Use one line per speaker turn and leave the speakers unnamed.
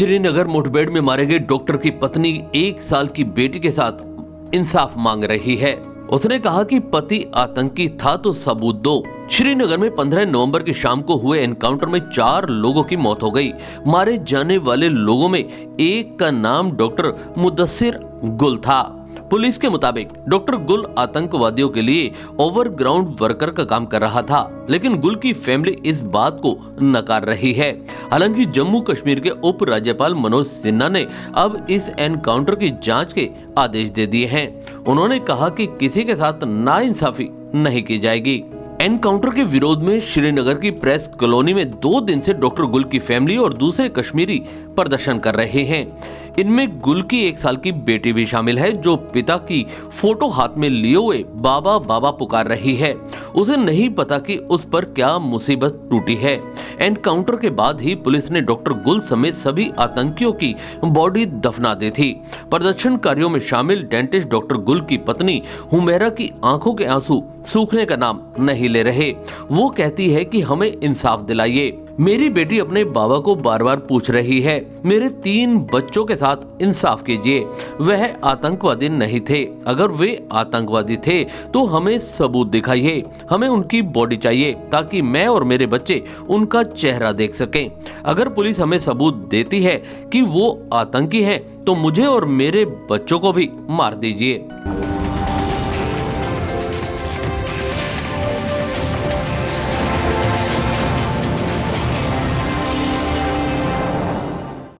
श्रीनगर मुठभेड़ में मारे गए डॉक्टर की पत्नी एक साल की बेटी के साथ इंसाफ मांग रही है। उसने कहा कि पति आतंकी था तो सबूत दो। श्रीनगर में 15 नवंबर की शाम को हुए एनकाउंटर में चार लोगों की मौत हो गई। मारे जाने वाले लोगों में एक का नाम डॉक्टर मुदस्सिर गुल था। पुलिस के मुताबिक डॉक्टर गुल आतंकवादियों के लिए ओवरग्राउंड वर्कर का काम कर रहा था, लेकिन गुल की फैमिली इस बात को नकार रही है। हालाँकि जम्मू कश्मीर के उप राज्यपाल मनोज सिन्हा ने अब इस एनकाउंटर की जाँच के आदेश दे दिए हैं। उन्होंने कहा कि किसी के साथ नाइंसाफी नहीं की जाएगी। एनकाउंटर के विरोध में श्रीनगर की प्रेस कॉलोनी में दो दिन से डॉक्टर गुल की फैमिली और दूसरे कश्मीरी प्रदर्शन कर रहे हैं। इनमें गुल की एक साल की बेटी भी शामिल है, जो पिता की फ़ोटो हाथ में लिए हुए बाबा बाबा पुकार रही है। उसे नहीं पता कि उस पर क्या मुसीबत टूटी है। एनकाउंटर के बाद ही पुलिस ने डॉक्टर गुल समेत सभी आतंकियों की बॉडी दफना दी थी। प्रदर्शनकारियों में शामिल डेंटिस्ट डॉक्टर गुल की पत्नी हुमेरा की आँखों के आँसू सूखने का नाम नहीं ले रहे। वो कहती है कि हमें इंसाफ दिलाइए। मेरी बेटी अपने बाबा को बार बार पूछ रही है। मेरे तीन बच्चों के साथ इंसाफ कीजिए। वह आतंकवादी नहीं थे। अगर वे आतंकवादी थे तो हमें सबूत दिखाइए। हमें उनकी बॉडी चाहिए, ताकि मैं और मेरे बच्चे उनका चेहरा देख सकें। अगर पुलिस हमें सबूत देती है कि वो आतंकी हैं तो मुझे और मेरे बच्चों को भी मार दीजिए।